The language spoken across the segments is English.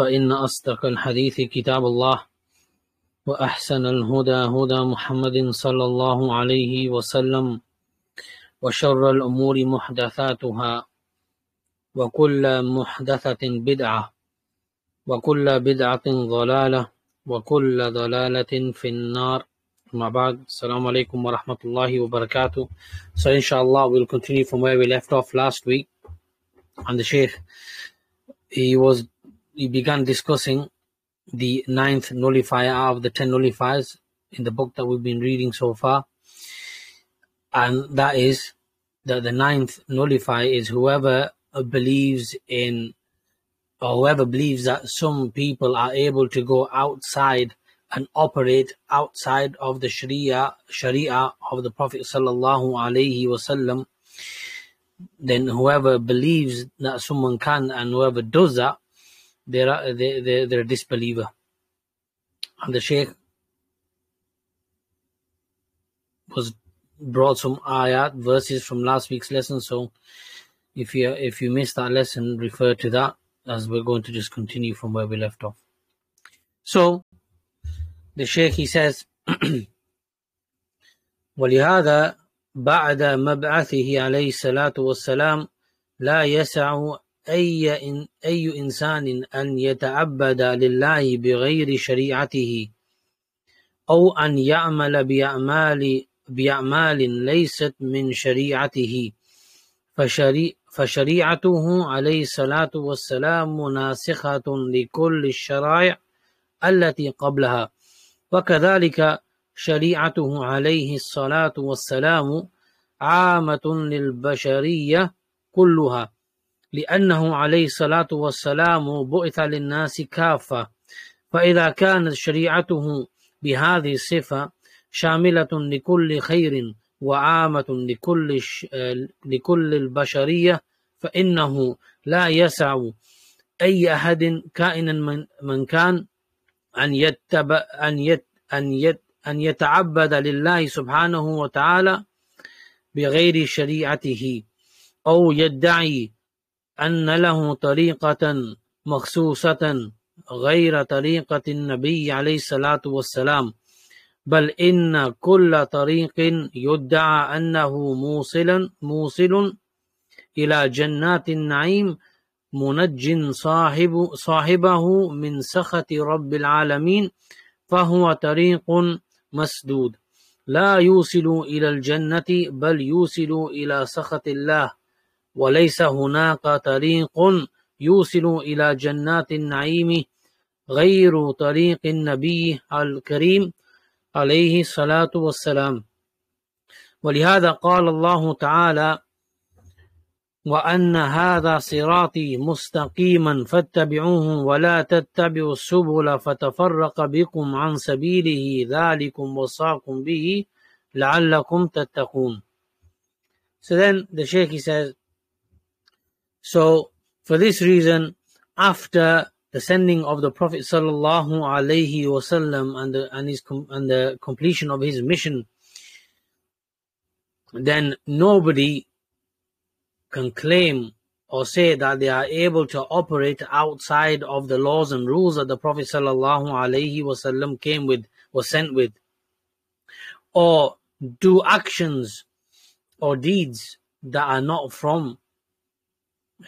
فإن أصدق الحديث كتاب الله وأحسن الهدى هدى محمد صلى الله عليه وسلم وشر الأمور محدثاتها وكل محدثة بدعة وكل بدعة ضلالة وكل ضلالة في النار. ما بعد السلام عليكم ورحمة الله وبركاته. So inshallah we'll continue from where we left off last week. And the Shaykh he was he began discussing the ninth nullifier out of the ten nullifiers in the book that we've been reading so far. And that is that the ninth nullifier is whoever believes in or whoever believes that some people are able to go outside and operate outside of the Sharia Sharia of the Prophet sallallahu alaihi wasallam, then whoever believes that someone can and whoever does that, they're they, they, they're a disbeliever. And the Sheikh was brought some ayat verses from last week's lesson. So if you if you missed that lesson, refer to that as we're going to just continue from where we left off. So the Sheikh he says ولهذا بعد مبعثه عليه الصلاة والسلام لا يسع أي, إن أي إنسان أن يتعبد لله بغير شريعته أو أن يعمل بأعمال بأعمال ليست من شريعته. فشري فشريعته عليه الصلاة والسلام ناسخة لكل الشرائع التي قبلها. وكذلك شريعته عليه الصلاة والسلام عامة للبشرية كلها. لأنه عليه الصلاة والسلام بعث للناس كافة. فإذا كانت شريعته بهذه الصفة شاملة لكل خير وعامة لكل لكل البشرية فإنه لا يسع أي أحد كائنا من, من كان أن يتبع أن يت أن يت أن يتعبد لله سبحانه وتعالى بغير شريعته أو يدعي أن له طريقة مخصوصة غير طريقة النبي عليه الصلاة والسلام بل إن كل طريق يدعى أنه موصل موصل إلى جنات النعيم منج صاحب صاحبه من سخط رب العالمين فهو طريق مسدود. لا يوصل إلى الجنة بل يوصل إلى سخط الله. وليس هناك طريق يوصل إلى جنات النعيم غير طريق النبي الكريم عليه الصلاة والسلام. ولهذا قال الله تعالى وأن هذا صراطي مستقيما فاتبعوه ولا تتبعوا السبل فتفرق بكم عن سبيله ذلكم وصاكم به لعلكم تتقون. So then the Shaykh he says, so for this reason, after the sending of the Prophet sallallahu alaihi wasallam and the and his and the completion of his mission, then nobody can claim or say that they are able to operate outside of the laws and rules that the Prophet sallallahu alaihi wasallam came with, was sent with, or do actions or deeds that are not from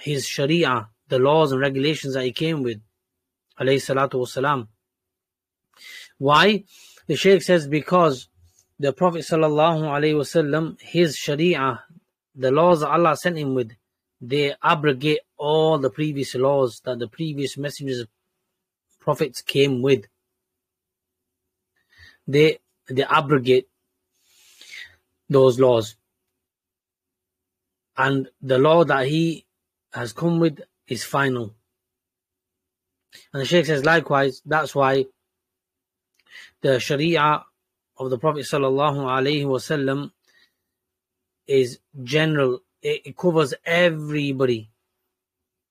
his Sharia, the laws and regulations that he came with, alayhi. Why? The Shaykh says because the Prophet sallallahu wasallam, his Sharia, the laws Allah sent him with, they abrogate all the previous laws that the previous messengers, prophets came with. They they abrogate those laws. And the law that he has come with is final. And the Shaykh says, likewise, that's why the Sharia of the Prophet sallallahu alaihi wasallam is general. It, it, covers everybody,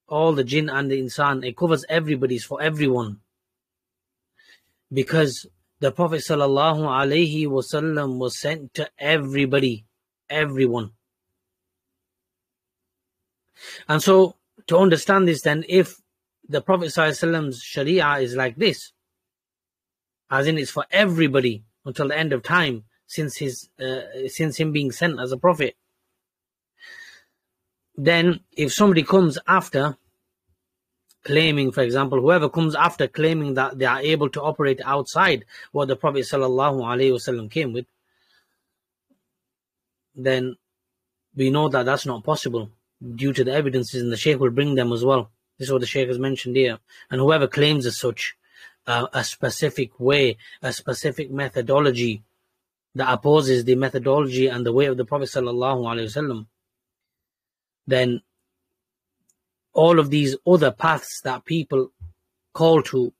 all the jinn and the insan. It covers everybody's for everyone. Because the Prophet sallallahu alaihi wasallam was sent to everybody, everyone. And so, to understand this, then, if the Prophet Prophet's Sharia is like this, as in it's for everybody until the end of time, since his uh, since him being sent as a prophet. Then, if somebody comes after claiming, for example, whoever comes after claiming that they are able to operate outside what the Prophet came with, then we know that that's not possible due to the evidences, and the Shaykh will bring them as well. This is what the Shaykh has mentioned here. And whoever claims as such, uh, a specific way, a specific methodology that opposes the methodology and the way of the Prophet sallallahu then all of these other paths that people call to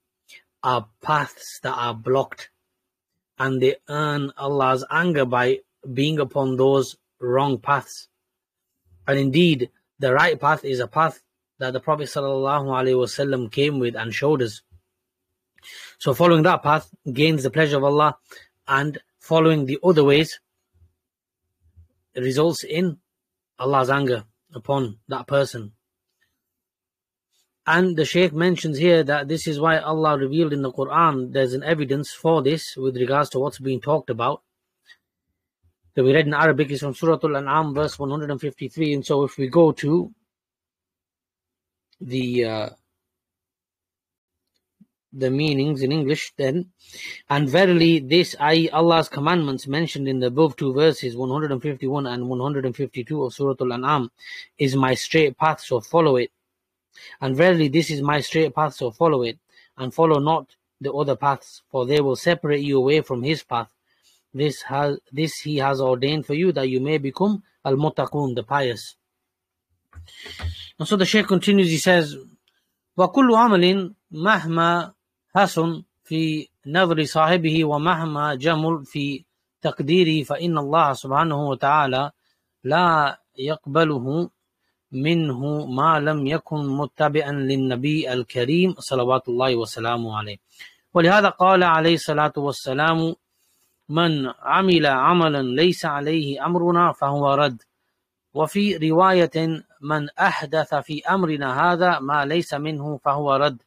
are paths that are blocked and they earn Allah's anger by being upon those wrong paths. And indeed, the right path is a path that the Prophet ﷺ came with and showed us. So following that path gains the pleasure of Allah and following the other ways results in Allah's anger upon that person. And the Shaykh mentions here that this is why Allah revealed in the Quran, there's an evidence for this with regards to what's being talked about that we read in Arabic is from Surah Al-An'am verse 153 and so if we go to the uh, the meanings in English then and verily this i.e. Allah's commandments mentioned in the above two verses 151 and 152 of Surah Al-An'am is my straight path so follow it. And verily this is my straight path so follow it. And follow not the other paths for they will separate you away from his path this has this he has ordained for you that you may become al muttaqun, the pious. And so the Shaykh continues, he says, وكل عمل مهما حسن في نظر صاحبه ومهما جمل في تقديره فإن الله سبحانه وتعالى لا يقبله منه ما لم يكن متبعا للنبي الكريم صلوات الله وسلامه عليه ولهذا قال عليه الصلاة والسلام من عمل عملا ليس عليه أمرنا فهو رد. وفي رواية من أحدث في أمرنا هذا ما ليس منه فهو رد.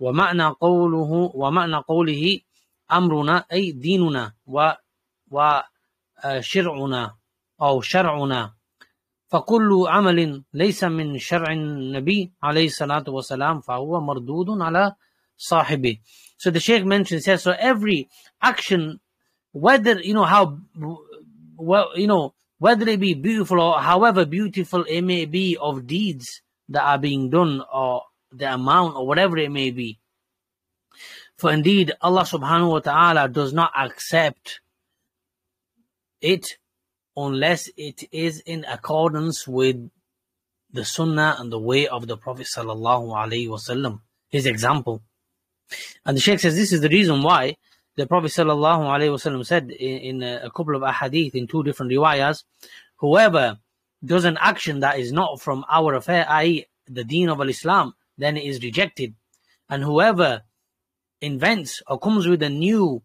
ومعنى قوله ومعنى قوله أمرنا أي ديننا و وشرعنا أو شرعنا. فكل عمل ليس من شرع النبي عليه الصلاة والسلام فهو مردود على صاحبه. So the Sheikh mentions, says, so every action whether you know how well you know whether it be beautiful or however beautiful it may be of deeds that are being done or the amount or whatever it may be. For indeed allah subhanahu wa ta'ala does not accept it unless it is in accordance with the sunnah and the way of the prophet sallallahu alaihi wasallam his example. And the sheikh says this is the reason why the Prophet ﷺ said in, in a couple of ahadith in two different riwayas, whoever does an action that is not from our affair, i.e., the deen of Islam, then it is rejected. And whoever invents or comes with a new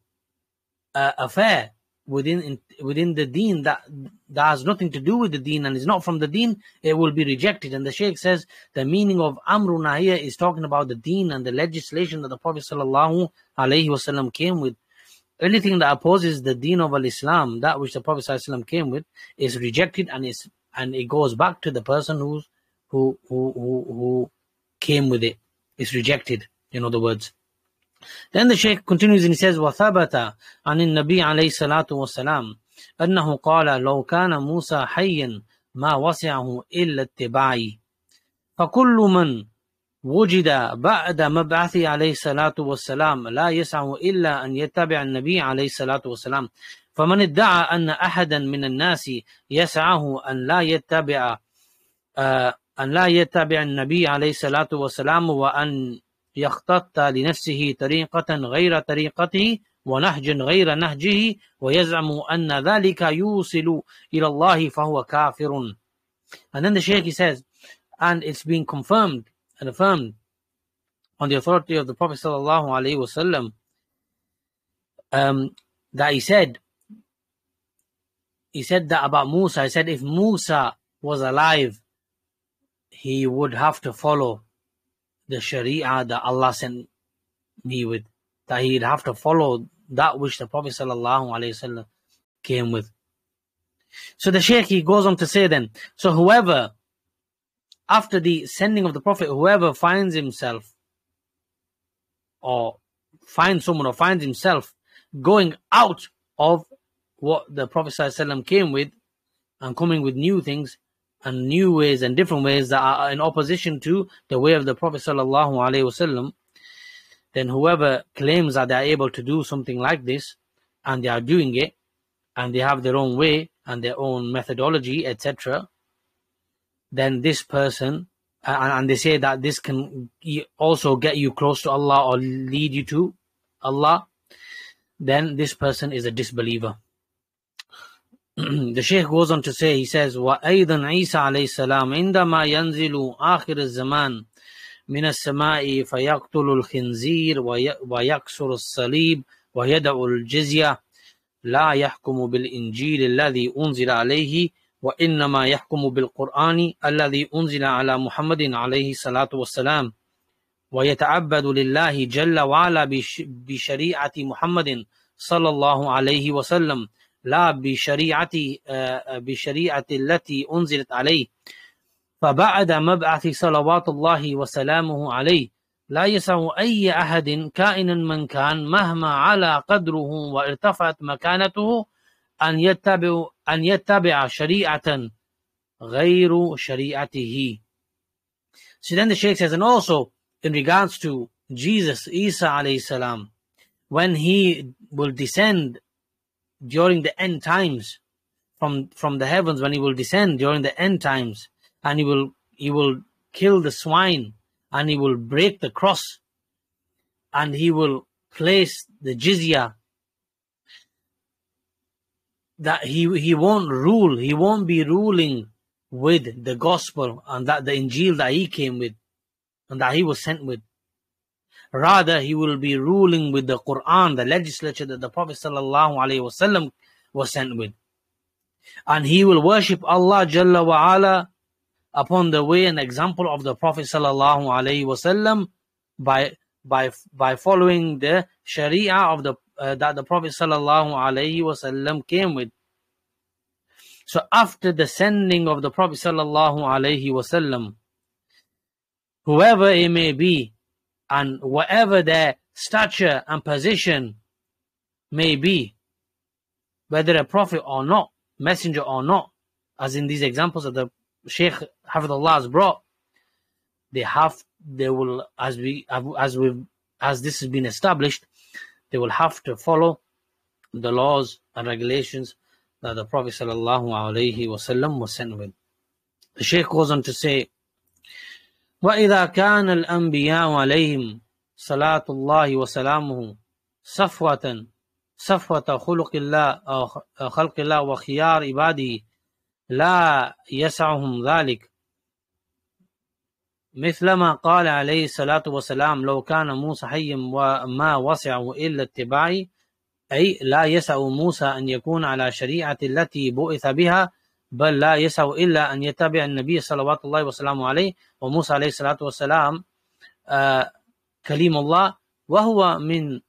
uh, affair within in, within the deen that that has nothing to do with the deen and is not from the deen, it will be rejected. And the Shaykh says the meaning of amruna here is talking about the deen and the legislation that the Prophet sallallahu alaihi wasallam came with. Anything that opposes the deen of Islam, that which the Prophet sallallahu came with, is rejected and is and it goes back to the person who's who who who, who came with it. It's rejected. In other words. Then the Shaykh continues and he says, وثبت عن النبي عليه الصلاة والسلام أنه قال لو كان موسى حيا ما وسعه إلا اتباعي. فكل من وجد بعد مبعث عليه الصلاة والسلام لا يسعه إلا أن يتبع النبي عليه الصلاة والسلام. فمن ادعى أن أحدا من الناس يسعه أن لا يتبع أن لا يتبع النبي عليه الصلاة والسلام وأن يختط لنفسه طريقة غير طريقته ونهج غير نهجه ويزعم أن ذلك يوصل إلى الله فهو كافر And then the Shaykh he says, and it's been confirmed and affirmed on the authority of the Prophet sallallahu alaihi wasallam um, that he said, he said that about Musa. He said if Musa was alive, he would have to follow the Sharia that Allah sent me with. That he'd have to follow that which the Prophet wasallam came with. So the Shaykh he goes on to say then, so whoever after the sending of the Prophet, whoever finds himself or finds someone or finds himself going out of what the Prophet ﷺ came with and coming with new things and new ways and different ways that are in opposition to the way of the Prophet ﷺ, then whoever claims that they are able to do something like this and they are doing it and they have their own way and their own methodology, etc., then this person, and they say that this can also get you close to Allah or lead you to Allah, then this person is a disbeliever. the Shaykh goes on to say, he says, وَأَيْضًا عِيسى عليه السلام عندما ينزل آخر الزمان من السماء فيقتل الخنزير ويكسر الصليب ويدع الجزية. لا يحكم بالإنجيل الذي أنزل عليه وإنما يحكم بالقرآن الذي أنزل على محمد عليه الصلاة والسلام. ويتعبد لله جل وعلا بشريعة محمد صلى الله عليه وسلم لا بشريعة بشريعة التي أنزلت عليه. فبعد مبعث صلوات الله وسلامه عليه لا يسع أي أحد كائنا من كان مهما على قدره وارتفعت مكانته أن يتبع أن يتبع شريعة غير شريعته. So then the Shaykh says, and also in regards to Jesus, Isa alayhi salam, when he will descend during the end times from from the heavens, when he will descend during the end times, and he will he will kill the swine and he will break the cross and he will place the jizya that he he won't rule he won't be ruling with the gospel and that the injil that he came with and that he was sent with. Rather he will be ruling with the quran the legislature that the prophet sallallahu alaihi wasallam was sent with. And he will worship allah jalla wa ala upon the way and example of the prophet sallallahu alaihi wasallam by by by following the sharia of the uh, that the Prophet sallallahu alaihi wasallam came with. So after the sending of the Prophet sallallahu alaihi wasallam, whoever it may be, and whatever their stature and position may be, whether a prophet or not, messenger or not, as in these examples that the Sheikh Hafidullah has brought, they have, they will, as we, as we, as this has been established, they will have to follow the laws and regulations that the Prophet ﷺ was sent with. The Shaykh goes on to say, وإذا كان الأنبياء عليهم صلاة الله وسلامه صفوة صفوة خلق الله أو خلق الله وخيار عباده لا يسعهم ذلك. مثلما قال عليه الصلاة والسلام لو كان موسى حيا وما وسعه إلا اتباعي أي لا يسع موسى أن يكون على شريعة التي بعث بها بل لا يسع إلا أن يتبع النبي صلوات الله وسلامه عليه وموسى عليه الصلاة والسلام آه كليم الله. وهو من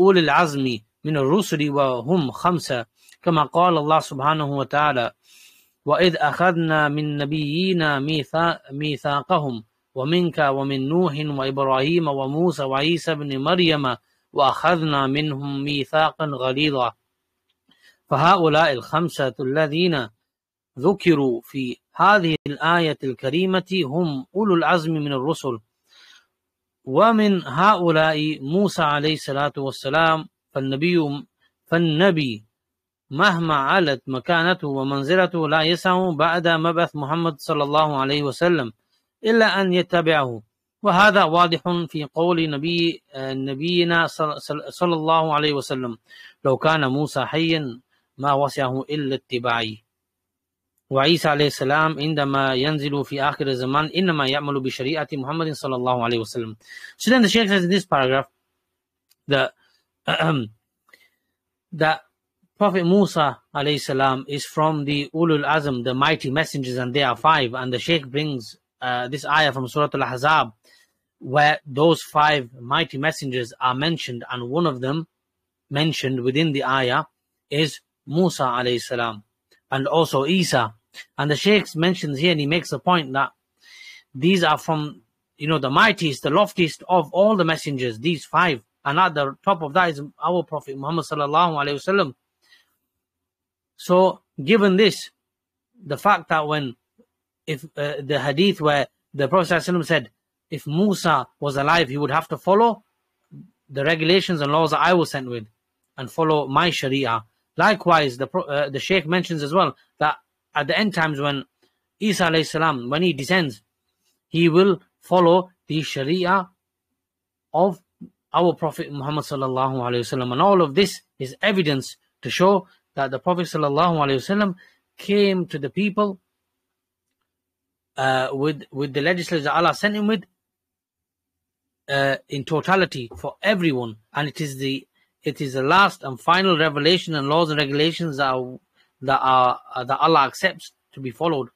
أولي العزم من الرسل وهم خمسة. كما قال الله سبحانه وتعالى وإذ أخذنا من نبينا ميثاقهم ومنك ومن نوح وإبراهيم وموسى وعيسى بن مريم وأخذنا منهم ميثاقا غليظا. فهؤلاء الخمسة الذين ذكروا في هذه الآية الكريمة هم أولو العزم من الرسل. ومن هؤلاء موسى عليه الصلاة والسلام فالنبي فالنبي مهما علت مكانته ومنزلته لا يسع بعد مبعث محمد صلى الله عليه وسلم إلا أن يتبعه. وهذا واضح في قول نبي نبينا صلى الله عليه وسلم. لو كان موسى حيا ما وسعه إلا اتباعي. وعيسى عليه السلام عندما ينزل في آخر الزمان إنما يعمل بشريعة محمد صلى الله عليه وسلم. So then the Shaykh says in this paragraph that, that Prophet Musa salam is from the Ulul Azm, the mighty messengers, and they are five. And the Shaykh brings uh, this ayah from Surah Al-Ahzab, where those five mighty messengers are mentioned, and one of them mentioned within the ayah is Musa salam, and also Isa. And the Shaykh mentions here, and he makes a point that these are from, you know, the mightiest, the loftiest of all the messengers, these five. And at the top of that is our Prophet Muhammad sallallahu alayhi wasallam. So, given this, the fact that when, if uh, the hadith where the Prophet ﷺ said, if Musa was alive, he would have to follow the regulations and laws that I was sent with and follow my Sharia. Likewise, the uh, the Sheikh mentions as well that at the end times when Isa alayhi when he descends, he will follow the Sharia of our Prophet Muhammad and all of this is evidence to show that the Prophet wasallam came to the people uh, with with the legislation that Allah sent him with uh, in totality for everyone, and it is the it is the last and final revelation and laws and regulations that are, that are that Allah accepts to be followed,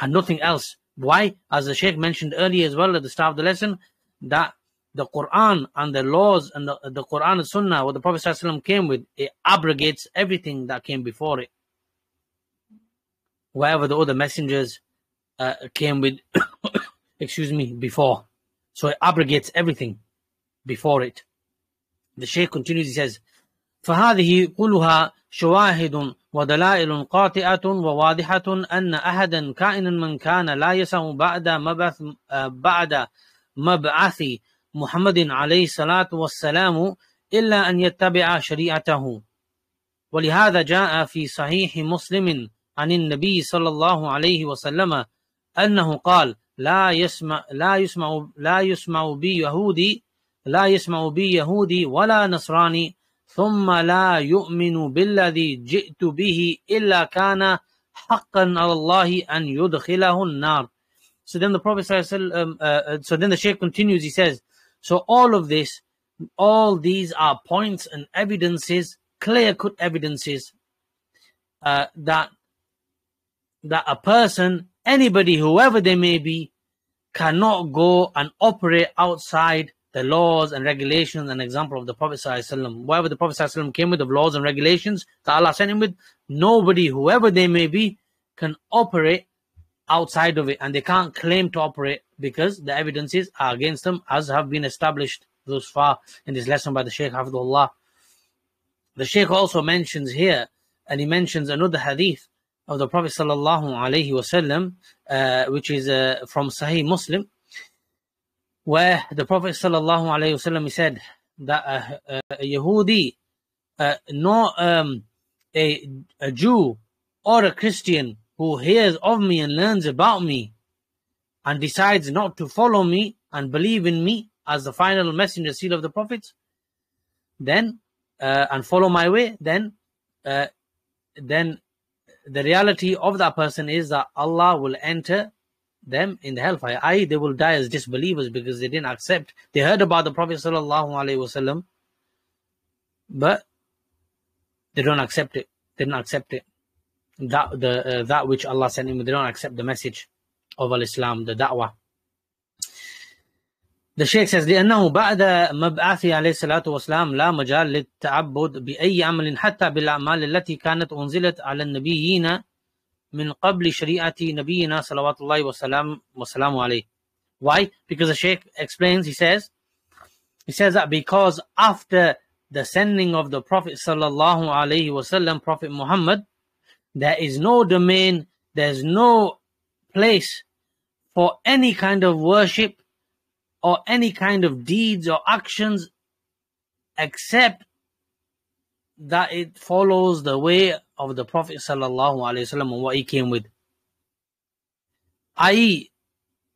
and nothing else. Why? As the Sheikh mentioned earlier as well at the start of the lesson, that the Quran and the laws and the, the Quran and Sunnah, what the Prophet ﷺ came with, it abrogates everything that came before it. Wherever the other messengers uh, came with, excuse me, before. So it abrogates everything before it. The Shaykh continues, he says, فهذه كلها شواهد ودلائل قاطعة وواضحة أن أحدا كائنا من كان لا يسع بعد مبعث بعد مبعث محمد عليه الصلاة والسلام إلا أن يتبع شريعته. ولهذا جاء في صحيح مسلم عن النبي صلى الله عليه وسلم أنه قال لا يسمع لا يسمع لا يسمع بي يهودي لا يسمع بي يهودي ولا نصراني ثم لا يؤمن بالذي جئت به إلا كان حقا على الله أن يدخله النار. So then the Prophet um, uh, so then the Shaykh continues, he says, so all of this, all these are points and evidences, clear-cut evidences uh, that that a person, anybody, whoever they may be, cannot go and operate outside the laws and regulations and example of the Prophet ﷺ. Whatever the Prophet ﷺ came with of laws and regulations that Allah sent him with, nobody, whoever they may be, can operate outside of it and they can't claim to operate because the evidences are against them as have been established thus far in this lesson by the Shaykh Hafidullah. The Shaykh also mentions here and he mentions another hadith of the Prophet sallallahu alaihi wasallam, uh, which is uh, from Sahih Muslim, where the Prophet sallallahu alaihi wasallam said that a, a Yahudi, uh, not um, a, a Jew or a Christian who hears of me and learns about me and decides not to follow me and believe in me as the final messenger seal of the prophets, then uh, and follow my way, then uh, then the reality of that person is that Allah will enter them in the hellfire. I they will die as disbelievers because they didn't accept. They heard about the Prophet wasallam, but they don't accept it. They don't accept it. That the uh, that which Allah sent him, they don't accept the message of Islam, the da'wah. The Sheikh says لأنه بعد مبعثه عليه الصلاة والسلام لا مجال للتعبد بأي عمل حتى بالأعمال التي كانت أنزلت على النبيين من قبل شريعة نبينا صلوات الله وسلام وسلامه عليه. Why? Because the Sheikh explains, he says, he says that because after the sending of the Prophet sallallahu alaihi wasallam, Prophet Muhammad, there is no domain, there's no place for any kind of worship or any kind of deeds or actions except that it follows the way of the Prophet sallallahu alaihi wasallam and what he came with. I.e.,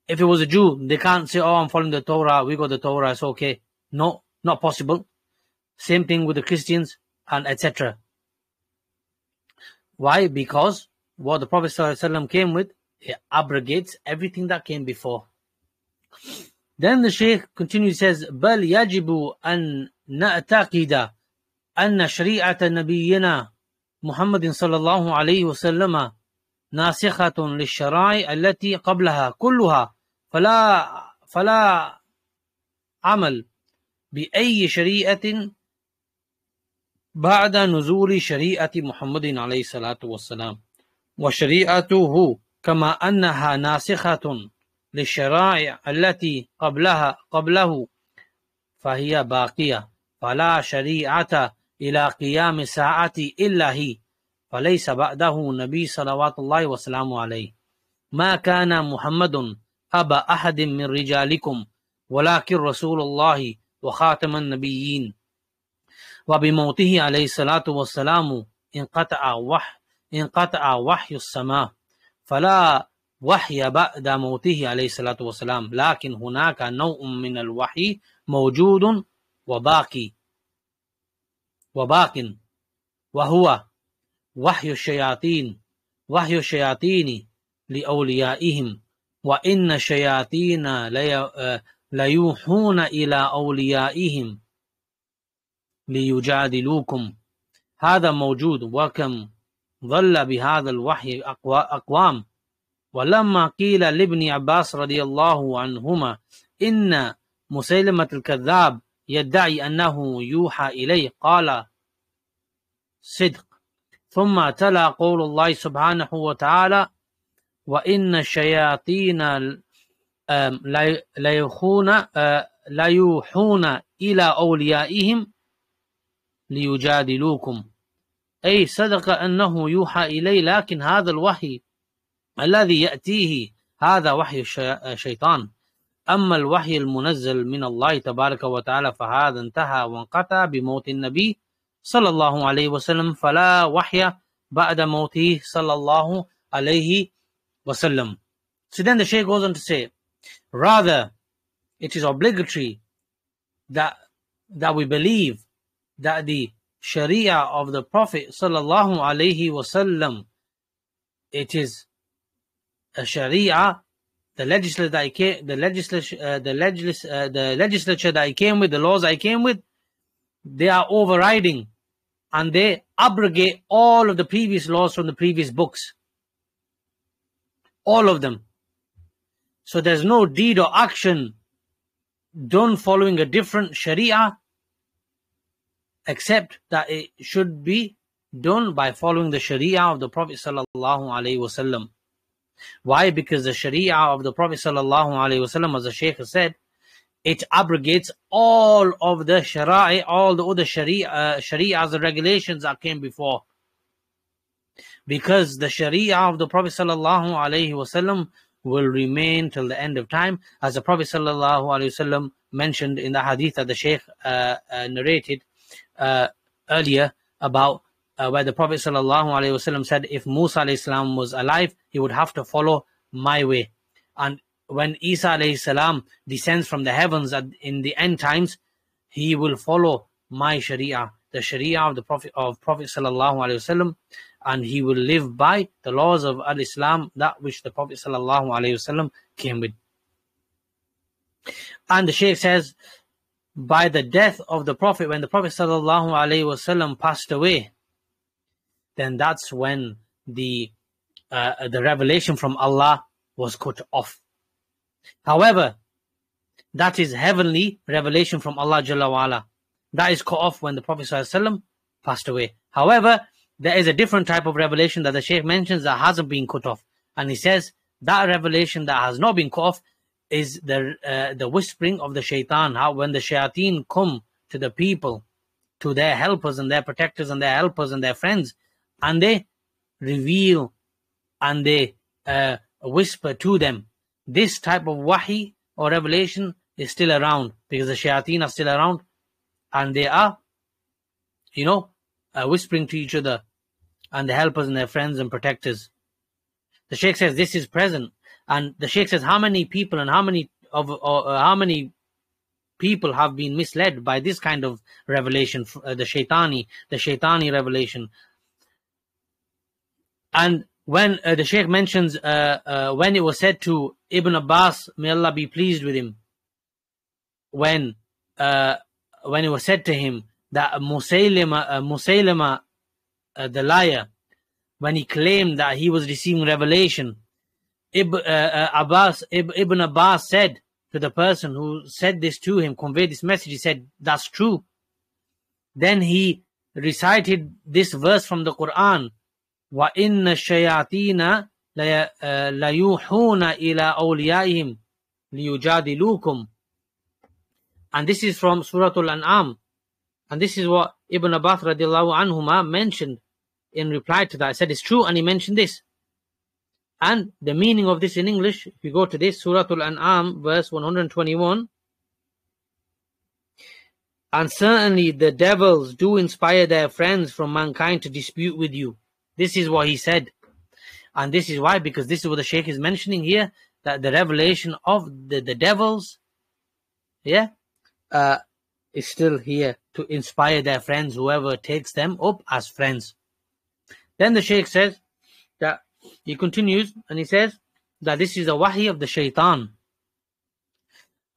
if it was a Jew, they can't say, oh, I'm following the Torah, we got the Torah, it's okay. No, not possible. Same thing with the Christians and etc. Why? Because what the Prophet ﷺ came with, it abrogates everything that came before. Then the Shaykh continues says, بل يجب أن نعتقد أن شريعة نبينا محمد صلى الله عليه وسلم ناسخة للشرائع التي قبلها كلها فلا فلا عمل بأي شريعة بعد نزول شريعة محمد عليه الصلاة والسلام وشريعته كما أنها ناسخة للشرائع التي قبلها قبله فهي باقية. فلا شريعة إلى قيام الساعة إلا هي فليس بعده نبي صلوات الله وسلامه عليه. ما كان محمد أبا أحد من رجالكم ولكن رسول الله وخاتم النبيين. وبموته عليه الصلاة والسلام انقطع وحي انقطع وحي السماء. فلا وحي بعد موته عليه الصلاة والسلام. لكن هناك نوع من الوحي موجود وباقي وباق وهو وحي الشياطين وحي الشياطين لأوليائهم. وإن الشياطين ليوحون إلى أوليائهم ليجادلوكم. هذا موجود. وكم ظل بهذا الوحي أقوام. ولما قيل لابن عباس رضي الله عنهما إن مسيلمة الكذاب يدعي أنه يوحى إليه قال صدق. ثم تلا قول الله سبحانه وتعالى وإن الشياطين لا يوحون إلى أوليائهم ليجادلوكم. أي صدق أنه يوحى إليه لكن هذا الوحي الذي يأتيه هذا وحي الشيطان. أما الوحي المنزل من الله تبارك وتعالى فهذا انتهى وانقطع بموت النبي صلى الله عليه وسلم فلا وحي بعد موته صلى الله عليه وسلم. So then the Shaykh goes on to say, rather, it is obligatory that that we believe that the Sharia of the Prophet sallallahu alaihi wasallam, it is a Sharia, the legislature that I came, the legislature, uh, uh, the legislature that I came with, the laws I came with, they are overriding, and they abrogate all of the previous laws from the previous books, all of them. So there's no deed or action done following a different Sharia except that it should be done by following the Sharia of the Prophet sallallahu alaihi wasallam. Why? Because the Sharia of the Prophet sallallahu alaihi wasallam, as the Shaykh said, it abrogates all of the Sharia, all the other Sharia, uh, regulations that came before. Because the Sharia of the Prophet sallallahu alaihi wasallam will remain till the end of time, as the Prophet sallallahu alaihi wasallam mentioned in the hadith that the Shaykh uh, uh, narrated uh, earlier about uh, where the Prophet ﷺ said, if Musa salam was alive, he would have to follow my way. And when Isa salam descends from the heavens in the end times, he will follow my Sharia, the Sharia of the Prophet of Prophet ﷺ, and he will live by the laws of Al-Islam, that which the Prophet ﷺ came with. And the Shaykh says, by the death of the Prophet, when the Prophet ﷺ passed away, then that's when the uh, the revelation from Allah was cut off. However, that is heavenly revelation from Allah Jalla. That is cut off when the Prophet ﷺ passed away. However, there is a different type of revelation that the Shaykh mentions that hasn't been cut off. And he says that revelation that has not been cut off is the uh, the whispering of the shaitan. How when the shayateen come to the people, to their helpers and their protectors and their helpers and their friends, and they reveal and they uh, whisper to them. This type of wahi or revelation is still around because the shayateen are still around, and they are, you know, uh, whispering to each other, and the helpers and their friends and protectors. The Sheikh says this is present And the Sheikh says, how many people and how many of uh, how many people have been misled by this kind of revelation, uh, the shaitani, the shaitani revelation. And when uh, the Sheikh mentions uh, uh, when it was said to Ibn Abbas, may Allah be pleased with him, when uh, when it was said to him that Musaylima, uh, Musaylima uh, the liar, when he claimed that he was receiving revelation, Ibn, uh, uh Abbas, Ibn Abbas said to the person who said this to him, conveyed this message, he said, That's true. Then he recited this verse from the Quran Wa inna shayatina layuhuna uh, ila awliyaihim liyujadilukum. And this is from Surah Al-An'am. And this is what Ibn Abbas mentioned in reply to that. He said it's true and he mentioned this. And the meaning of this in English, if you go to this, Surah Al-An'am verse 121, and certainly the devils do inspire their friends from mankind to dispute with you. This is what he said. And this is why, because this is what the Sheikh is mentioning here, that the revelation of the, the devils, yeah, uh, is still here to inspire their friends, whoever takes them up as friends. Then the Sheikh says that he continues and he says that this is a wahi of the shaitan.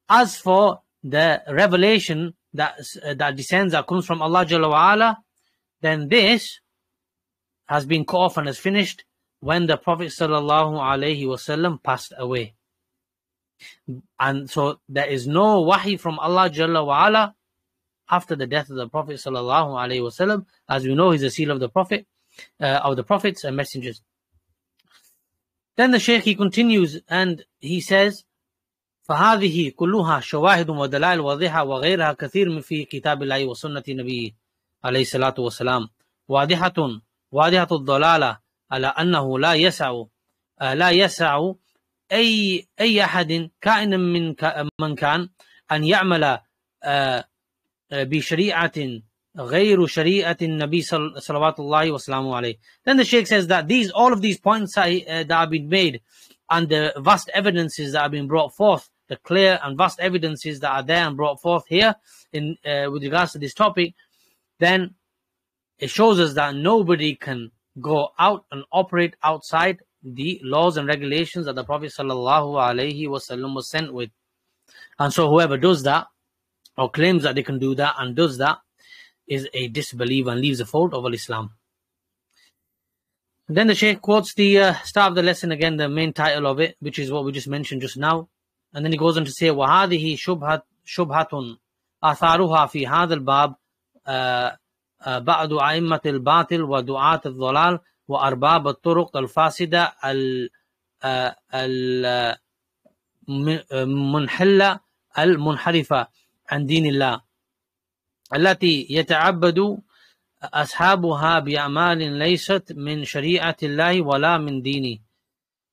As for the revelation that uh, that descends that comes from Allah Jalla wa then this has been cut off and is finished when the Prophet sallallahu alaihi wasallam passed away. And so there is no wahi from Allah Jalla wa ala after the death of the Prophet sallallahu alaihi wasallam. As we know, he's the seal of the Prophet, uh, of the prophets and messengers. Then the Shaykh he continues and he says, فهذه كلها شواهد ودلائل واضحة وغيرها كثير من في كتاب الله وسنة النبي عليه الصلاة والسلام. واضحة واضحة الضلالة على أنه لا يسع لا يسع أي أي أحد كائن من من كان أن يعمل بشريعة غير شريعة النبي صلوات الله وسلامه عليه. Then the Sheikh says that these all of these points are, uh, that have been made and the vast evidences that have been brought forth, the clear and vast evidences that are there and brought forth here in uh, with regards to this topic, then it shows us that nobody can go out and operate outside the laws and regulations that the Prophet sallallahu alaihi wasallam was sent with. And so whoever does that or claims that they can do that and does that is a disbeliever and leaves the fold of Islam. then the Shaykh quotes the uh, start of the lesson again, the main title of it, which is what we just mentioned just now. And then he goes on to say, وَهَذِهِ شُبْهَةٌ أَثَارُهَا فِي هَذَا الْبَابِ بعض أئمة الباطل ودعاة الضلال وأرباب الطرق الفاسدة المنحلة المنحرفة عن دين الله التي يتعبد أصحابها بأعمال ليست من شريعة الله ولا من دينه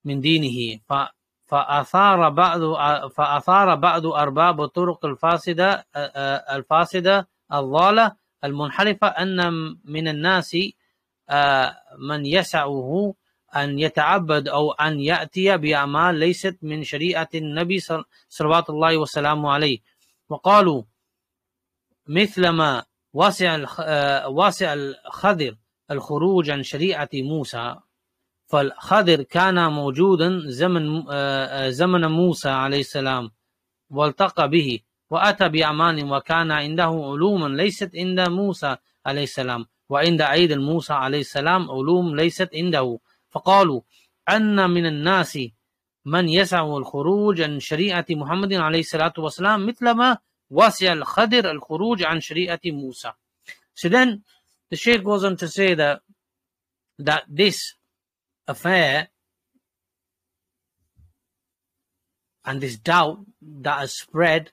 من دينه. فأثار بعض فأثار بعض أرباب الطرق الفاسدة الفاسدة الضالة المنحرفة أن من الناس من يسعه أن يتعبد أو أن يأتي بأعمال ليست من شريعة النبي صلوات الله وسلامه عليه. وقالوا مثلما واسع واسع الخضر الخروج عن شريعة موسى فالخضر كان موجودا زمن زمن موسى عليه السلام والتقى به وأتى بأعمال وكان عنده علوما ليست عند موسى عليه السلام وعند عيد موسى عليه السلام علوم ليست عنده. فقالوا أن من الناس من يسع الخروج عن شريعة محمد عليه الصلاة والسلام مثلما وسع الخضر الخروج عن شريعة موسى So then the Shaykh goes on to say that that this affair and this doubt that has spread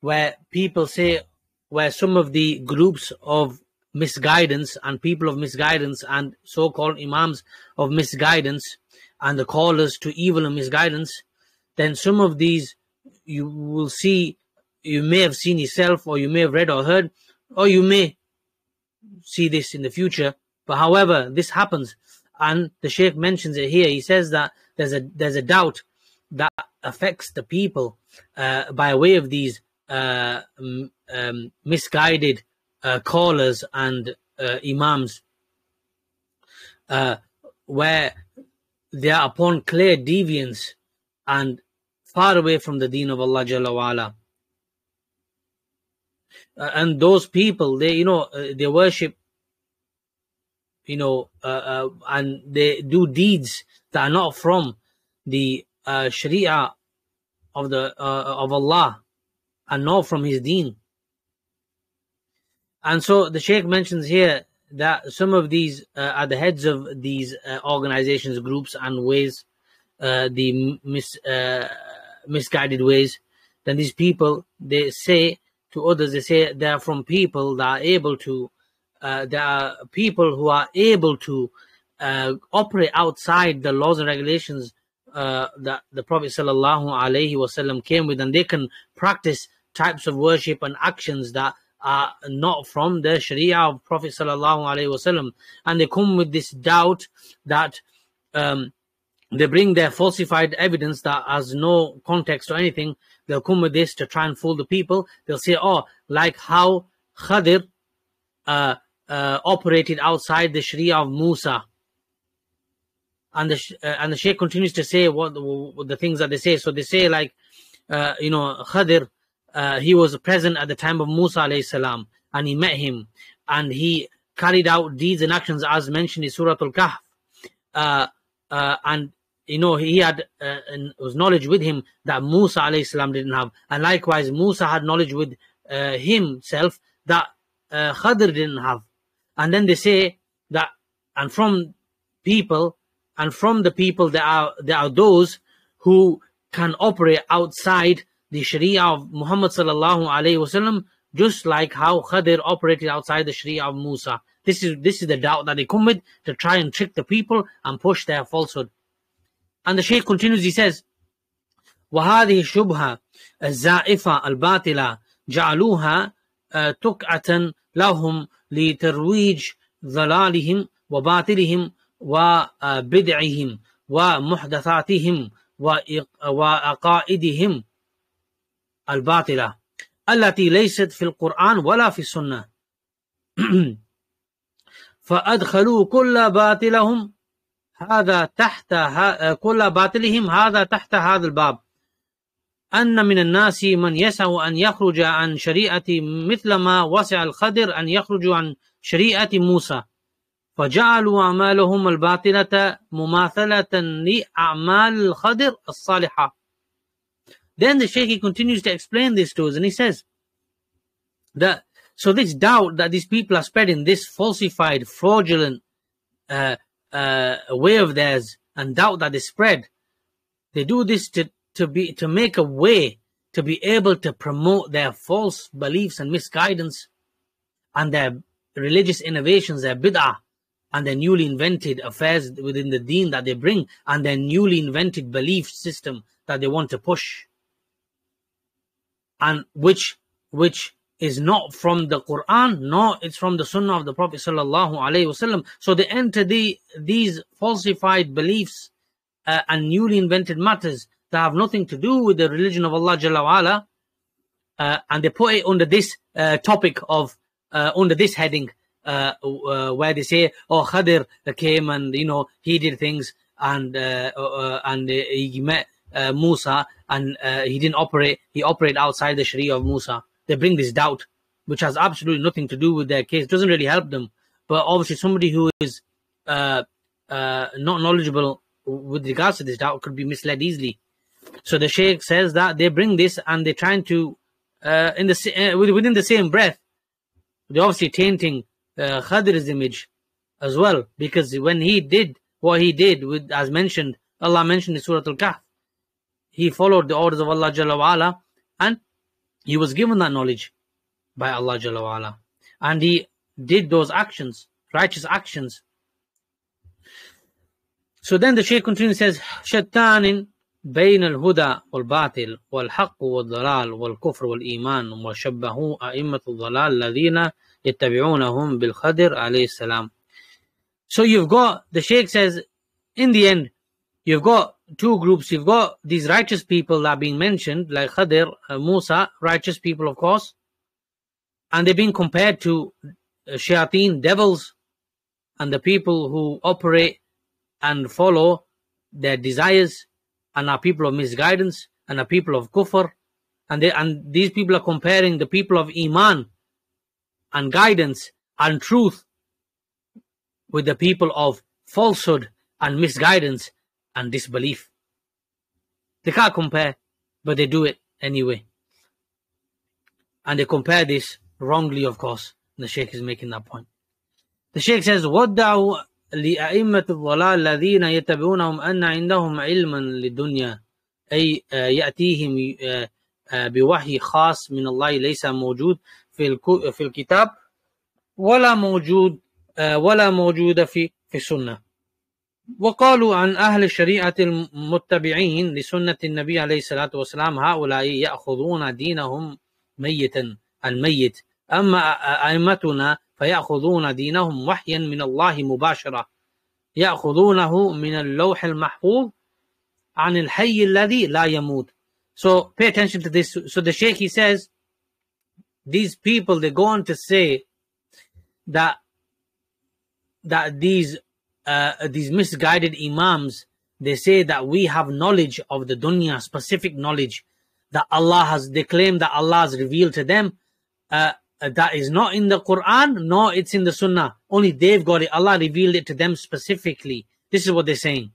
where people say where some of the groups of misguidance and people of misguidance and so-called imams of misguidance and the callers to evil and misguidance then some of these you will see you may have seen yourself or you may have read or heard or you may see this in the future but however this happens And the Sheikh mentions it here. He says that there's a there's a doubt that affects the people uh, by way of these uh, um, misguided uh, callers and uh, imams, uh, where they are upon clear deviance and far away from the deen of Allah. Uh, and those people, they, you know, uh, they worship, you know, uh, uh and they do deeds that are not from the uh, Sharia of the uh, of Allah, and not from His Deen. And so the Sheikh mentions here that some of these are the heads of these organizations, groups, and ways, the mis misguided ways, then these people they say to others, they say they are from people that are able to, uh, there are people who are able to uh, operate outside the laws and regulations uh, that the Prophet sallallahu alaihi wasallam came with, and they can practice types of worship and actions that are not from the Sharia of Prophet sallallahu alaihi wasallam, and they come with this doubt that um, they bring their falsified evidence that has no context or anything. They'll come with this to try and fool the people. They'll say, oh, like how Khadir uh, uh, operated outside the Sharia of Musa. And the uh, and the Sheikh continues to say what, what, the things that they say. So they say like, uh, you know, Khadir, uh, he was present at the time of Musa salam, and he met him, and he carried out deeds and actions as mentioned in Surah Al-Kahf. Uh, uh, and you know, he had uh, was knowledge with him that Musa alayhi salam didn't have. And likewise, Musa had knowledge with uh, himself that uh, Khadr didn't have. And then they say that, and from people, and from the people, there are, there are those who can operate outside the Sharia of Muhammad sallallahu alayhi wasallam, just like how Khadr operated outside the Sharia of Musa. This is, this is the doubt that they come with to try and trick the people and push their falsehood. And the Shaykh continues, he says, وهذه الشبهة الزائفة الباطلة جعلوها تكعة لهم لترويج ضلالهم وباطلهم وبدعهم ومحدثاتهم وعقائدهم الباطلة التي ليست في القرآن ولا في السنة. فأدخلوا كل باطلهم هذا تحت كل باطلهم هذا تحت هذا الباب. أن من الناس من يسع أن يخرج عن شريعة مثل ما وسع الخدر أن يخرج عن شريعة موسى. فجعلوا أعمالهم الباطلة مماثلة لأعمال الخدر الصالحة. Then the Shaykh continues to explain this to us and he says that so this doubt that these people are spreading, this falsified, fraudulent uh, uh, way of theirs and doubt that they spread. They do this to, to be to make a way to be able to promote their false beliefs and misguidance and their religious innovations, their bid'ah, and their newly invented affairs within the deen that they bring, and their newly invented belief system that they want to push, and which which is not from the Quran, nor it's from the Sunnah of the Prophet sallallahu alaihi wasallam. So they enter the these falsified beliefs uh, and newly invented matters that have nothing to do with the religion of Allah Jalla wa'ala, uh, and they put it under this uh, topic of uh, under this heading uh, uh, where they say, "Oh, Khadir came and you know he did things and and he met Musa and he didn't operate. He operated outside the Sharia of Musa." They bring this doubt, which has absolutely nothing to do with their case. It doesn't really help them. But obviously, somebody who is uh, uh, not knowledgeable with regards to this doubt could be misled easily. So the Sheikh says that they bring this and they're trying to, uh, in the uh, within the same breath, they're obviously tainting uh, image as well, because when he did what he did, with as mentioned, Allah mentioned in Surah Al-Kahf, he followed the orders of Allah Jalla and he was given that knowledge by Allah Jalla wa'ala. And he did those actions, righteous actions. So then the Shaykh continues says, شَتَّانٍ بين الهدى والباطل والحق والضلال والكفر والإيمان وشبهوا أئمة الضلال الذين يتبعونهم بالخضر عليه السلام. So you've got, the Shaykh says, in the end, you've got two groups. You've got these righteous people that are being mentioned, like Khadir, uh, Musa, righteous people, of course, and they're being compared to uh, shayateen, devils, and the people who operate and follow their desires and are people of misguidance and are people of kufr. And, they, and these people are comparing the people of iman and guidance and truth with the people of falsehood and misguidance and disbelief. They can't compare, but they do it anyway. And they compare this wrongly, of course. The Sheikh is making that point. The Sheikh says, وَدَّعُوا لأئمة الضلال الذين يتبعونهم أن عندهم علما للدنيا أي يأتيهم بوحي خاص من الله ليس موجود في في الكتاب ولا موجود ولا موجود في في السنة وقالوا عن أهل الشريعة المتبعين لسنة النبي عليه الصلاة والسلام هؤلاء يأخذون دينهم ميتا الميت. أما أئمتنا فيأخذون دينهم وحيا من الله مباشرة. يأخذونه من اللوح المحفوظ عن الحي الذي لا يموت. So pay attention to this. So the Sheikh he says, these people they go on to say that that these uh, these misguided imams they say that we have knowledge of the dunya, specific knowledge that Allah has. They claim that Allah has revealed to them. Uh, that is not in the Quran, nor it's in the Sunnah. Only they've got it. Allah revealed it to them specifically. This is what they're saying.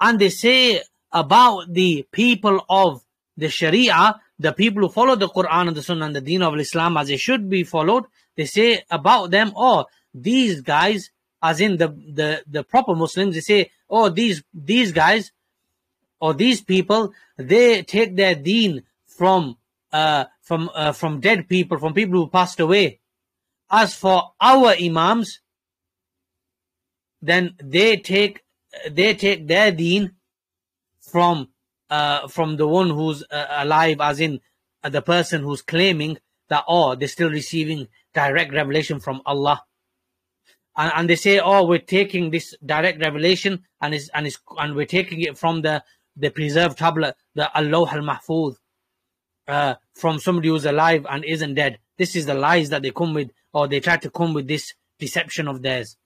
And they say about the people of the Sharia, the people who follow the Quran and the Sunnah and the Deen of Islam as it should be followed, they say about them, oh, these guys, as in the, the, the proper Muslims, they say, oh, these, these guys, or these people, they take their deen from, uh, from, uh, from dead people, from people who passed away. As for our imams, then they take, they take their deen from uh, from the one who's uh, alive, as in uh, the person who's claiming that oh they're still receiving direct revelation from Allah, and, and they say, oh, we're taking this direct revelation and is and is and we're taking it from the the preserved tablet, the al-Lawh al Mahfuz, uh, from somebody who's alive and isn't dead. This is the lies that they come with, or they try to come with this deception of theirs.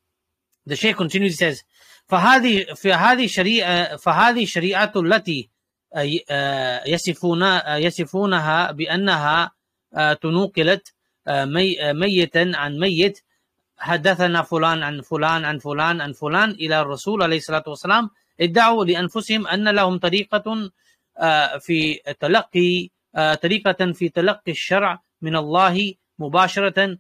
The Shaykh continues, he says, فهذه في هذه شريعة فهذه شريعة التي يصفون يصفونها بأنها تنقلت ميتا عن ميت حدثنا فلان عن فلان عن فلان عن فلان إلى الرسول عليه الصلاة والسلام. ادعوا لأنفسهم أن لهم طريقة في تلقي طريقة في تلقي الشرع من الله مباشرة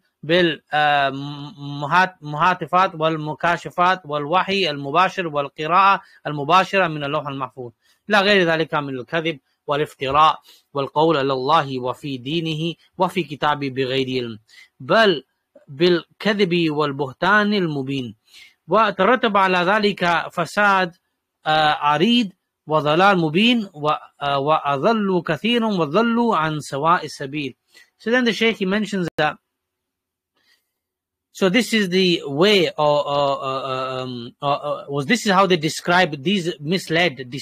بالمهاتفات والمكاشفات والوحي المباشر والقراءة المباشرة من اللوح المحفوظ. لا غير ذلك من الكذب والافتراء والقول على الله وفي دينه وفي كتابه بغير علم. بل بالكذب والبهتان المبين وترتب على ذلك فساد عريض وضلال مبين وأضلوا كثير وضلوا عن سواء السبيل So then the Shaykh he mentions that So this is the way, or, or, or um, was this is how they describe these misled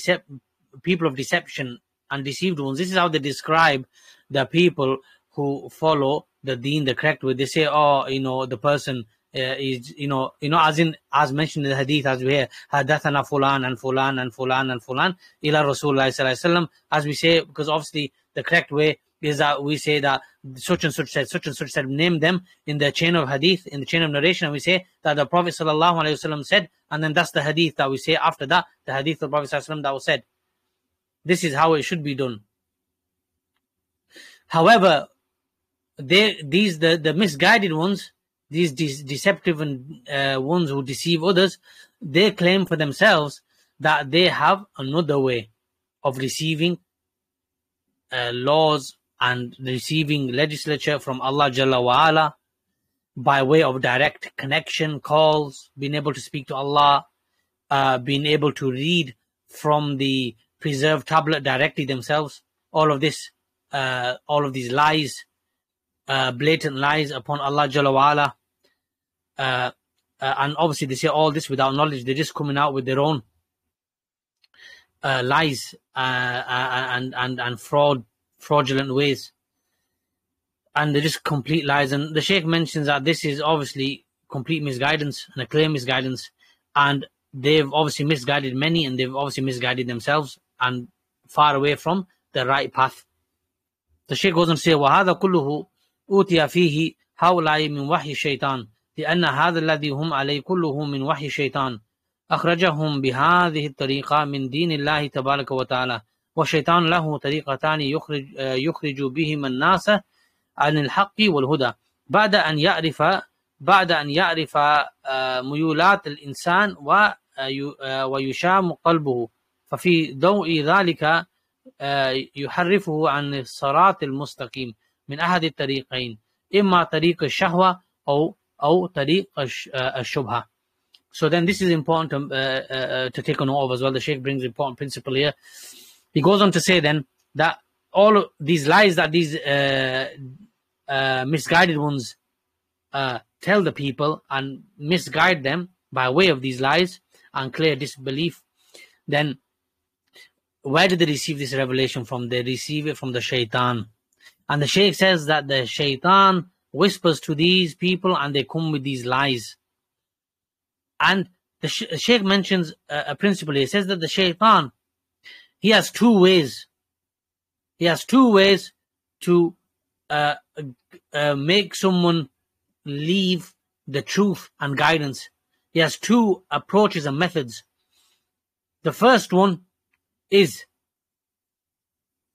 people of deception and deceived ones. This is how they describe the people who follow the deen the correct way. They say, oh, you know, the person uh, is, you know, you know, as in as mentioned in the hadith, as we hear, hadathana fulan and fulan and fulan and fulan ila Rasulullah sallallahu As we say, because obviously the correct way is that we say that such and such said, such and such said, name them in the chain of hadith, in the chain of narration, and we say that the Prophet ﷺ said, and then that's the hadith that we say after that, the hadith of the Prophet ﷺ that was said. This is how it should be done. However, they, these, the, the misguided ones, these de- deceptive and, uh, ones who deceive others, they claim for themselves that they have another way of receiving uh, laws and receiving legislature from Allah Jalla wa ala by way of direct connection, calls, being able to speak to Allah, uh, being able to read from the preserved tablet directly themselves. All of this, uh, all of these lies, uh, blatant lies upon Allah Jalla wa'ala. Uh, uh, and obviously they say all this without knowledge. They're just coming out with their own uh, lies uh, uh, and and and fraud, fraudulent ways, and they're just complete lies. And the Sheikh mentions that this is obviously complete misguidance and a clear misguidance, and they've obviously misguided many, and they've obviously misguided themselves and far away from the right path. The Sheikh goes on to say, "Wahada أوتي فيه هؤلاء من وحي الشيطان لأن هذا الذي هم عليه كله من وحي الشيطان. أخرجهم بهذه الطريقة من دين الله تبارك وتعالى. والشيطان له طريقتان يخرج, يخرج بهما الناس عن الحق والهدى. بعد أن يعرف بعد أن يعرف ميولات الإنسان ويشام قلبه. ففي ضوء ذلك يحرفه عن الصراط المستقيم. من أحد الطريقين إما طريق الشهوة أو أو طريق الشبهة So then this is important to, uh, uh, to take a note of as well. The Sheikh brings important principle here. He goes on to say then that all of these lies that these uh, uh misguided ones uh, tell the people and misguide them by way of these lies and clear disbelief, then where did they receive this revelation from? They receive it from the shaitan. And the Shaykh says that the shaitan whispers to these people and they come with these lies. And the Shaykh mentions a, principle. He says that the shaitan, he has two ways. He has two ways to uh, uh, make someone leave the truth and guidance. He has two approaches and methods. The first one is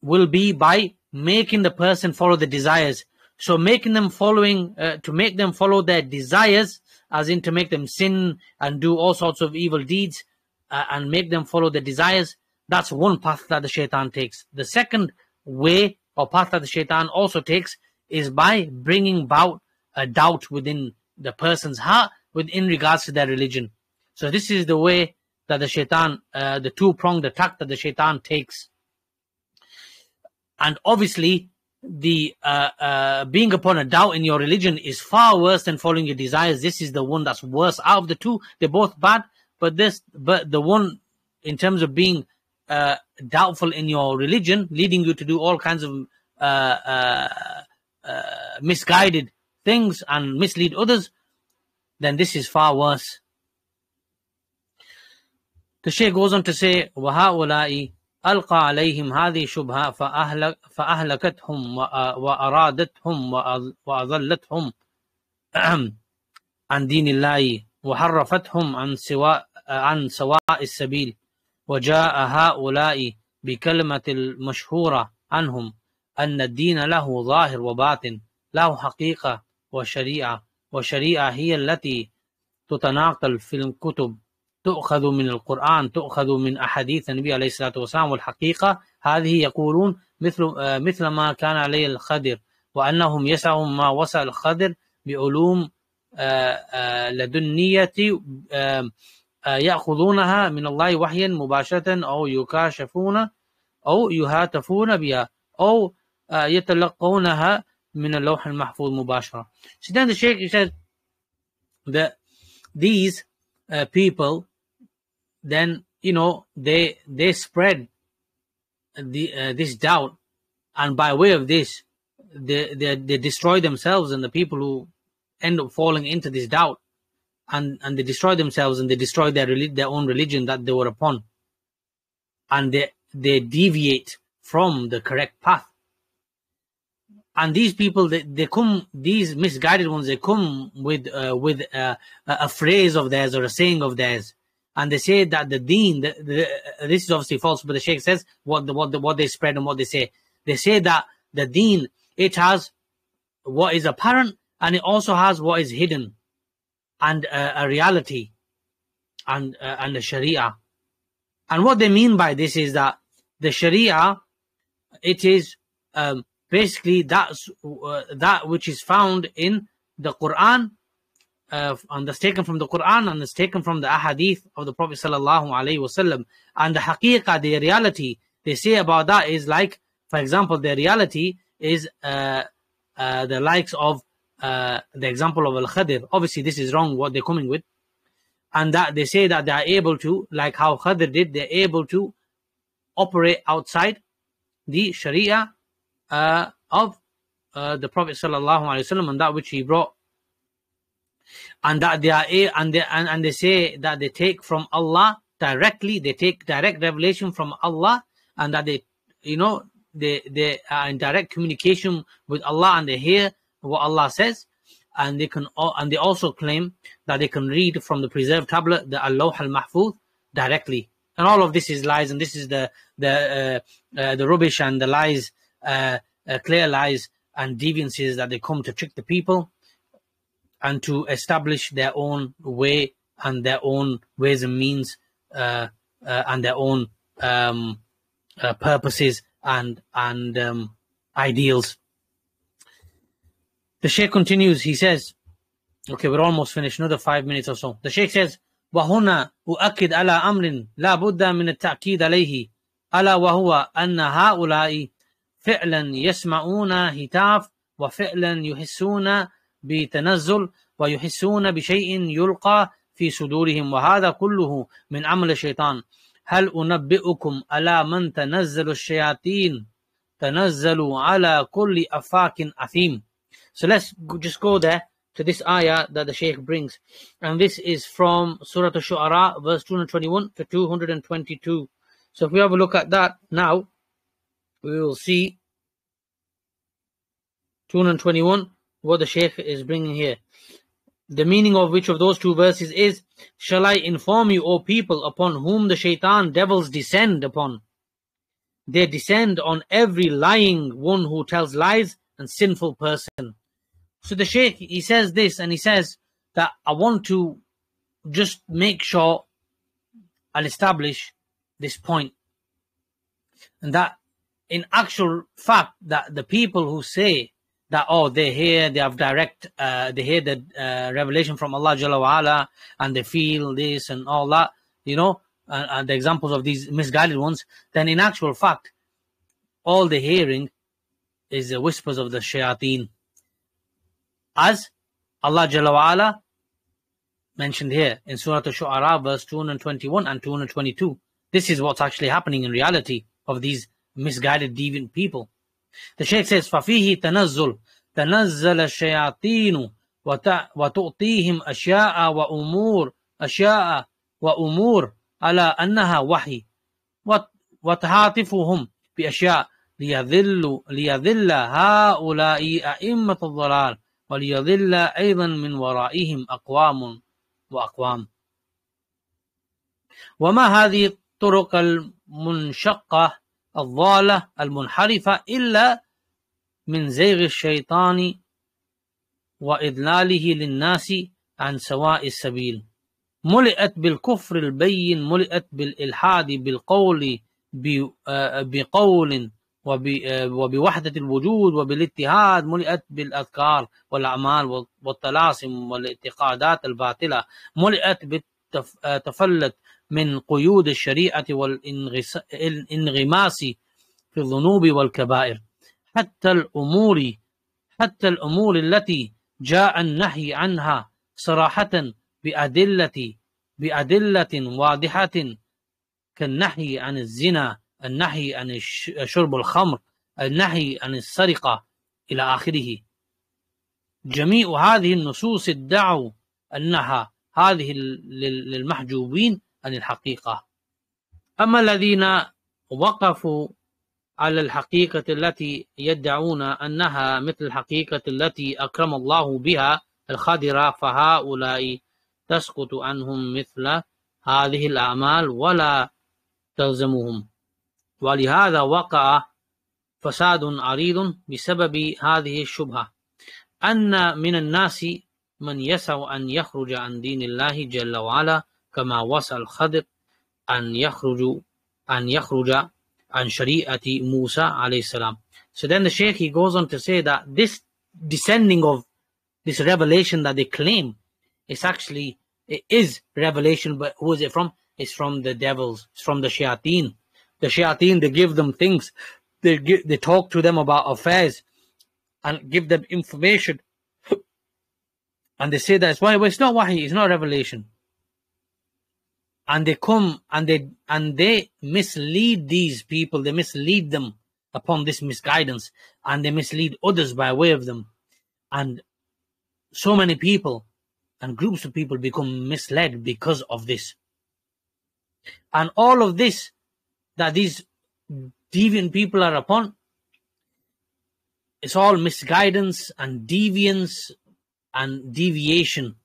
will be by making the person follow the desires. So making them following uh, to make them follow their desires as in to make them sin and do all sorts of evil deeds uh, and make them follow the desires. That's one path that the shaitan takes. The second way or path that the shaitan also takes is by bringing about a doubt within the person's heart within regards to their religion. So this is the way that the shaitan, uh, the two-pronged attack that the shaitan takes. And obviously, the uh, uh, being upon a doubt in your religion is far worse than following your desires. This is the one that's worse out of the two. They're both bad, but this, but the one in terms of being uh, doubtful in your religion, leading you to do all kinds of uh, uh, uh, misguided things and mislead others, then this is far worse. The Shaykh goes on to say, وَهَؤُلَاءِ ألقى عليهم هذه الشبهة فأهلك فأهلكتهم وأرادتهم وأضلتهم عن دين الله وحرفتهم عن سواء عن سواء السبيل وجاء هؤلاء بكلمة المشهورة عنهم أن الدين له ظاهر وباطن له حقيقة وشريعة وشريعة هي التي تتناقل في الكتب. تؤخذ من القرآن تؤخذ من أحاديث النبي عليه الصلاة والسلام والحقيقة هذه يقولون مثل مثل ما كان عليه الخضر وأنهم يسعهم ما وسع الخضر بعلوم لدنية يأخذونها من الله وحيا مباشرة أو يكاشفون أو يهاتفون بها أو يتلقونها من اللوح المحفوظ مباشرة. So then the Sheikh said that these uh, people then you know they they spread the uh, this doubt. And by way of this they, they they destroy themselves and the people who end up falling into this doubt. And and they destroy themselves and they destroy their their own religion that they were upon. And they they deviate from the correct path. And these people they, they come these misguided ones they come with uh, with uh, a phrase of theirs or a saying of theirs and they say that the deen, the, the, this is obviously false, but the Sheikh says what the, what the, what they spread and what they say. They say that the deen it has what is apparent and it also has what is hidden, and uh, a reality, and uh, and the Sharia. And what they mean by this is that the Sharia, it is um, basically that uh, that which is found in the Quran uh, and that's taken from the Quran and it's taken from the ahadith of the Prophet sallallahu alaihi wasallam. And the haqiqah, the reality they say about that is like, for example, the reality is uh, uh, the likes of uh, the example of Al-Khadir. Obviously, this is wrong what they're coming with. And that they say that they are able to, like how Khadir did, they're able to operate outside the Sharia uh, of uh, the Prophet sallallahu alaihi wasallam and that which he brought, and that they are and they and, and they say that they take from Allah directly, they take direct revelation from Allah, and that they, you know, they they are in direct communication with Allah and they hear what Allah says, and they can and they also claim that they can read from the preserved tablet, the al-Lawh al Mahfuz, directly. And all of this is lies, and this is the the uh, uh, the rubbish and the lies, uh, uh clear lies and deviances that they come to trick the people and to establish their own way and their own ways and means uh, uh, and their own um, purposes and and um, ideals. The Sheikh continues, he says, okay, we're almost finished, another five minutes or so. The Sheikh says, وهنا أؤكد على أمر لا بد من التأكيد عليه ألا وهو أن هؤلاء فعلا يسمعون هتاف وفعلا يحسون بتنزل ويحسون بشيء يلقى في صدورهم وهذا كله من عمل الشيطان هل أنبئكم على من تنزل الشياطين تنزلوا على كل أفاك أثيم So let's just go there to this ayah that the Shaykh brings. And this is from Surah Al-Shu'ara, verse 221 to 222. So if we have a look at that now, we will see 221, what the Shaykh is bringing here. The meaning of which of those two verses is, Shall I inform you, O people, upon whom the shaitan devils descend upon? They descend on every lying one who tells lies and sinful person. So the Shaykh, he says this and he says that I want to just make sure and establish this point. And that in actual fact that the people who say that oh they hear they have direct uh, they hear the uh, revelation from Allah Jalla and they feel this and all that you know and, and, the examples of these misguided ones then in actual fact all the hearing is the whispers of the shayateen as Allah Jalla mentioned here in Surah Al-Shu'ara verse 221 and 222 this is what's actually happening in reality of these misguided deviant people. Shaykh says, فَفِيهِ تَنَزُّلْ تَنَزَّلَ الشَّيَاطِينُ وتعطيهم أشياء وأمور أشياء وأمور على أنها وحي وتعاطفهم بأشياء ليذل ليذل هؤلاء أئمة الضلال وليذل أيضا من ورائهم أقوام وأقوام وما هذه الطرق المنشقة الضالة المنحرفة إلا من زيغ الشيطان وإذلاله للناس عن سواء السبيل. ملئت بالكفر البين ملئت بالإلحاد بالقول بقول وبوحدة الوجود وبالاتحاد ملئت بالأذكار والأعمال والطلاسم والإعتقادات الباطلة ملئت بالتفلت من قيود الشريعة والانغماس في الذنوب والكبائر. حتى الأمور حتى الأمور التي جاء النهي عنها صراحة بأدلة بأدلة واضحة كالنهي عن الزنا النهي عن شرب الخمر النهي عن السرقة إلى آخره. جميع هذه النصوص ادعوا أنها هذه للمحجوبين عن الحقيقة. أما الذين وقفوا على الحقيقة التي يدعون أنها مثل الحقيقة التي أكرم الله بها الخادرة فهؤلاء تسقط عنهم مثل هذه الأعمال ولا تلزمهم. ولهذا وقع فساد عريض بسبب هذه الشبهة. أن من الناس من يسع أن يخرج عن دين الله جل وعلا كما وصى الخضر أن يخرج أن يخرج عن شريعة موسى عليه السلام. So then the Shaykh he goes on to say that this descending of this revelation that they claim is actually it is revelation, but who is it from? It's from the devils, it's from the shayateen. The shayateen they give them things, they give, they talk to them about affairs and give them information And they say that it's why well, it's not wahi, it's not revelation. And they come and they and they mislead these people, they mislead them upon this misguidance, and they mislead others by way of them. And so many people and groups of people become misled because of this. And all of this that these deviant people are upon, it's all misguidance and deviance and deviation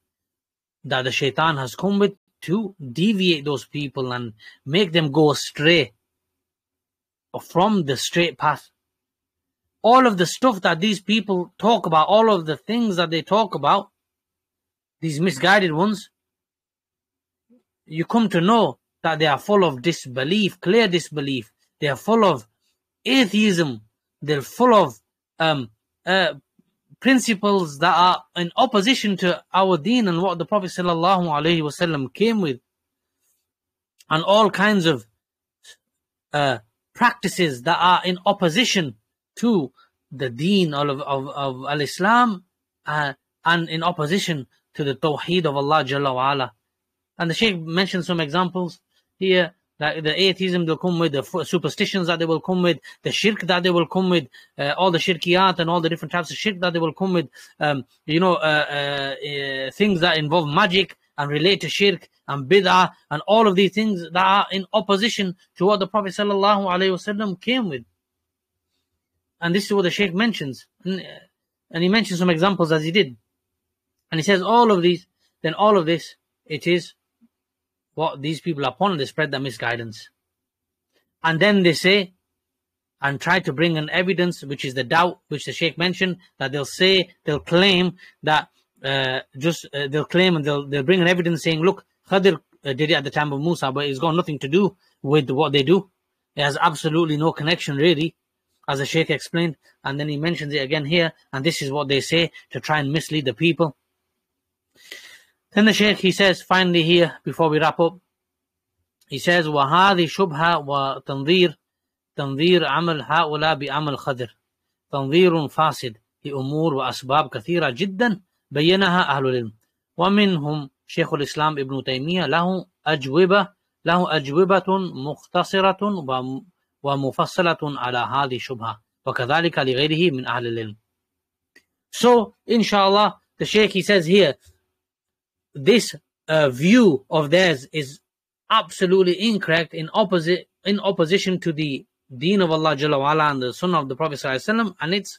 that the shaitan has come with to deviate those people and make them go astray from the straight path. All of the stuff that these people talk about, all of the things that they talk about, these misguided ones, you come to know that they are full of disbelief, clear disbelief. They are full of atheism. They're full of um, uh, principles that are in opposition to our deen and what the Prophet came with, and all kinds of uh, practices that are in opposition to the deen of, of, of al-Islam uh, and in opposition to the Tawheed of Allah Jalla And the Shaykh mentioned some examples here that the atheism they'll come with, the superstitions that they will come with, the shirk that they will come with, uh, all the shirkiyat and all the different types of shirk that they will come with, um, you know, uh, uh, uh things that involve magic and relate to shirk and bid'ah and all of these things that are in opposition to what the Prophet sallallahu alaihi wasallam came with. And this is what the Shaykh mentions. And, and he mentions some examples as he did. And he says all of these, then all of this, it is what these people are upon, they spread the misguidance. And then they say, and try to bring an evidence, which is the doubt, which the Sheikh mentioned, that they'll say, they'll claim that, uh, just, uh, they'll claim and they'll, they'll bring an evidence saying, look, Khadir uh, did it at the time of Musa, but it's got nothing to do with what they do. It has absolutely no connection, really, as the Sheikh explained. And then he mentions it again here, and this is what they say to try and mislead the people. Then the Shaykh he says finally here before we wrap up, he says وهذه شبهة وتنظير تنظير عمل هؤلاء بعمل خضر تنظير فاسد لأمور وأسباب كثيرة جدا بينها أهل العلم ومنهم شيخ الإسلام ابن تيمية له أجوبة له أجوبة مختصرة ومفصلة على هذه الشبهة وكذلك لغيره من أهل العلم. So, inshallah, the Shaykh he says here this uh, view of theirs is absolutely incorrect in opposite in opposition to the deen of Allah Jalla and the sunnah of the Prophet Sallallahu and it's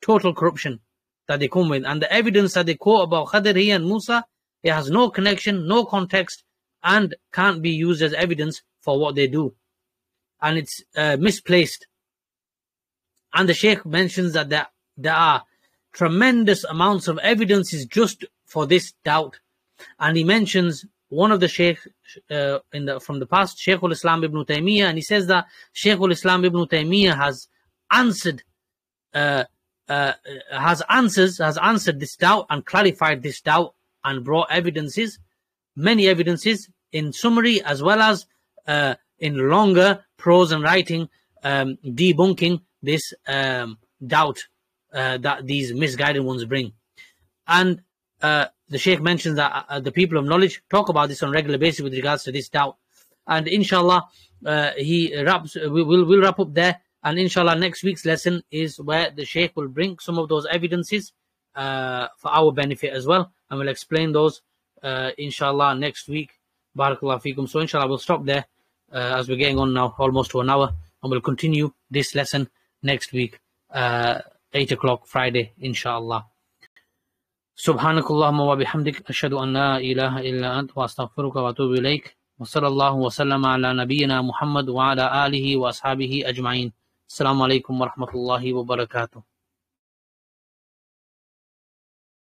total corruption that they come with. And the evidence that they quote about Khadr and Musa it has no connection no context and can't be used as evidence for what they do. And it's uh, misplaced. And the Sheikh mentions that there, there are tremendous amounts of evidences just for this doubt and he mentions one of the sheikh uh, in the from the past, Sheikh al-Islam ibn Taymiyyah, and he says that Sheikh al-Islam ibn Taymiyyah has answered, uh, uh, has answers, has answered this doubt and clarified this doubt and brought evidences, many evidences in summary as well as uh, in longer prose and writing, um, debunking this um, doubt uh, that these misguided ones bring. And uh, the Sheikh mentions that uh, uh, the people of knowledge talk about this on a regular basis with regards to this doubt. And inshallah, uh, he wraps, we will we'll wrap up there. And inshallah, next week's lesson is where the Sheikh will bring some of those evidences uh, for our benefit as well. And we'll explain those, uh, inshallah, next week. Barakallah fikum. So inshallah, we'll stop there uh, as we're getting on now, almost to an hour. And we'll continue this lesson next week, 8 o'clock Friday, inshallah. سبحانك اللهم وبحمدك أشهد أن لا إله إلا أنت وأستغفرك وأتوب إليك. وصلى الله وسلم على نبينا محمد وعلى آله وأصحابه أجمعين. السلام عليكم ورحمة الله وبركاته.